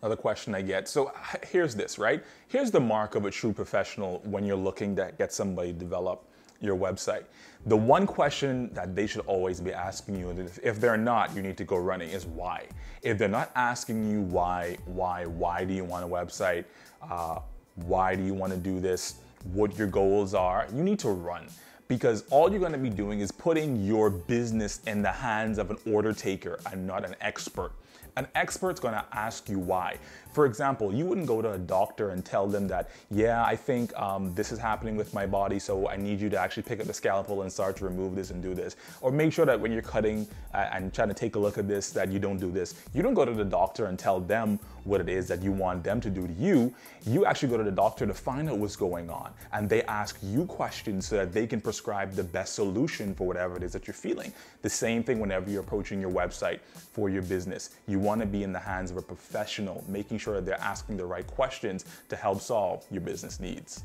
Another question I get. So here's this, right? Here's the mark of a true professional when you're looking to get somebody to develop your website. The one question that they should always be asking you, and if they're not, you need to go running, is why. If they're not asking you why, why, why do you want a website? Uh, why do you want to do this? What your goals are? You need to run because all you're going to be doing is putting your business in the hands of an order taker and not an expert. An expert's gonna ask you why. For example, you wouldn't go to a doctor and tell them that, yeah, I think um, this is happening with my body, so I need you to actually pick up the scalpel and start to remove this and do this. Or make sure that when you're cutting uh, and trying to take a look at this, that you don't do this. You don't go to the doctor and tell them what it is that you want them to do to you. You actually go to the doctor to find out what's going on. And they ask you questions so that they can prescribe the best solution for whatever it is that you're feeling. The same thing whenever you're approaching your website for your business. You want to be in the hands of a professional, making sure that they're asking the right questions to help solve your business needs.